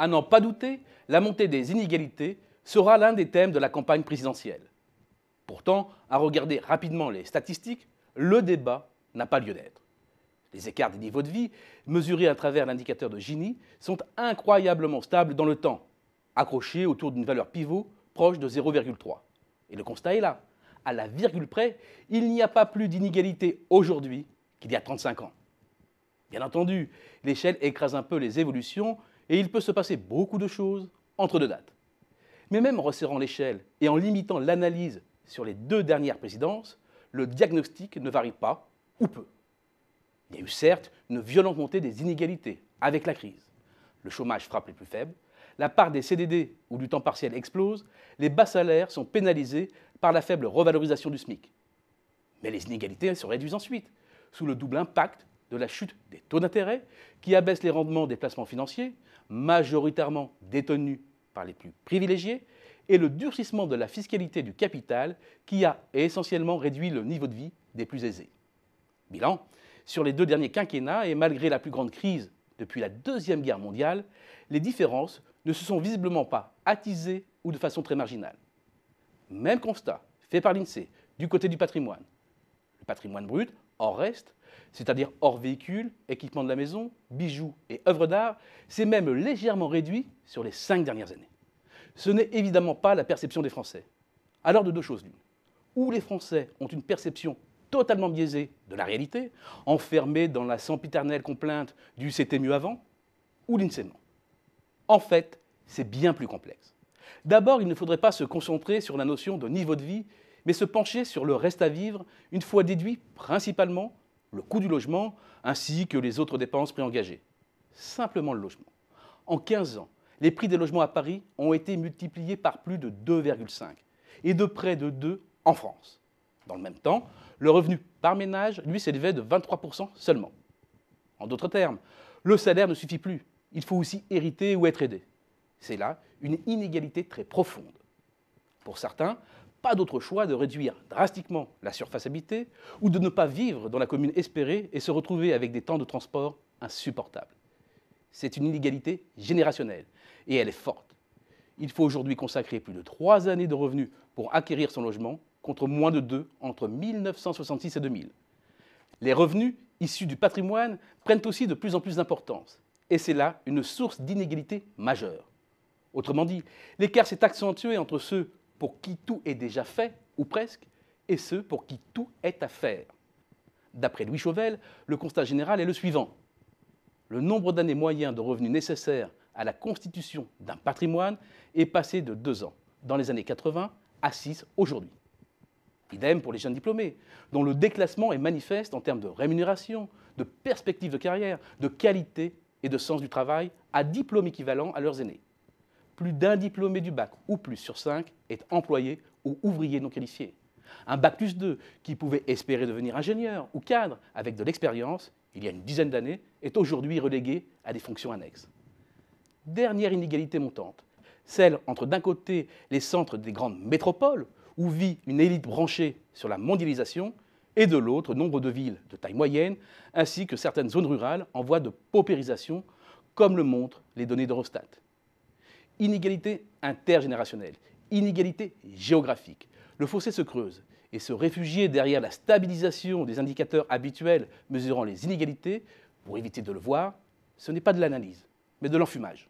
À n'en pas douter, la montée des inégalités sera l'un des thèmes de la campagne présidentielle. Pourtant, à regarder rapidement les statistiques, le débat n'a pas lieu d'être. Les écarts des niveaux de vie, mesurés à travers l'indicateur de Gini, sont incroyablement stables dans le temps, accrochés autour d'une valeur pivot proche de 0,3. Et le constat est là. À la virgule près, il n'y a pas plus d'inégalité aujourd'hui qu'il y a 35 ans. Bien entendu, l'échelle écrase un peu les évolutions et il peut se passer beaucoup de choses entre deux dates. Mais même en resserrant l'échelle et en limitant l'analyse sur les deux dernières présidences, le diagnostic ne varie pas ou peu. Il y a eu certes une violente montée des inégalités avec la crise. Le chômage frappe les plus faibles, la part des CDD ou du temps partiel explose, les bas salaires sont pénalisés par la faible revalorisation du SMIC. Mais les inégalités se réduisent ensuite, sous le double impact de la chute des taux d'intérêt qui abaissent les rendements des placements financiers, majoritairement détenus par les plus privilégiés, et le durcissement de la fiscalité du capital qui a essentiellement réduit le niveau de vie des plus aisés. Bilan, sur les deux derniers quinquennats et malgré la plus grande crise depuis la Deuxième Guerre mondiale, les différences ne se sont visiblement pas attisées ou de façon très marginale. Même constat fait par l'INSEE du côté du patrimoine. Le patrimoine brut, hors reste, c'est-à-dire hors véhicule, équipement de la maison, bijoux et œuvres d'art, s'est même légèrement réduit sur les cinq dernières années. Ce n'est évidemment pas la perception des Français. Alors de deux choses l'une. Ou les Français ont une perception totalement biaisée de la réalité, enfermée dans la sempiternelle complainte du c'était mieux avant, ou l'INSEE En fait, c'est bien plus complexe. D'abord, il ne faudrait pas se concentrer sur la notion de niveau de vie, mais se pencher sur le reste à vivre, une fois déduit principalement le coût du logement ainsi que les autres dépenses préengagées. Simplement le logement. En 15 ans, les prix des logements à Paris ont été multipliés par plus de 2,5 et de près de 2 en France. Dans le même temps, le revenu par ménage, lui, s'élevait de 23% seulement. En d'autres termes, le salaire ne suffit plus. Il faut aussi hériter ou être aidé. C'est là une inégalité très profonde. Pour certains, pas d'autre choix de réduire drastiquement la surface habitée ou de ne pas vivre dans la commune espérée et se retrouver avec des temps de transport insupportables. C'est une inégalité générationnelle et elle est forte. Il faut aujourd'hui consacrer plus de trois années de revenus pour acquérir son logement contre moins de deux entre 1966 et 2000. Les revenus issus du patrimoine prennent aussi de plus en plus d'importance et c'est là une source d'inégalité majeure. Autrement dit, l'écart s'est accentué entre ceux pour qui tout est déjà fait, ou presque, et ceux pour qui tout est à faire. D'après Louis Chauvel, le constat général est le suivant. Le nombre d'années moyen de revenus nécessaires à la constitution d'un patrimoine est passé de deux ans dans les années 80 à 6 aujourd'hui. Idem pour les jeunes diplômés, dont le déclassement est manifeste en termes de rémunération, de perspective de carrière, de qualité et de sens du travail à diplôme équivalent à leurs aînés plus d'un diplômé du bac ou plus sur cinq est employé ou ouvrier non qualifié. Un bac plus 2 qui pouvait espérer devenir ingénieur ou cadre avec de l'expérience il y a une dizaine d'années est aujourd'hui relégué à des fonctions annexes. Dernière inégalité montante, celle entre d'un côté les centres des grandes métropoles où vit une élite branchée sur la mondialisation et de l'autre nombre de villes de taille moyenne ainsi que certaines zones rurales en voie de paupérisation comme le montrent les données d'Eurostat inégalité intergénérationnelle, inégalité géographique. Le fossé se creuse et se réfugier derrière la stabilisation des indicateurs habituels mesurant les inégalités, pour éviter de le voir, ce n'est pas de l'analyse, mais de l'enfumage.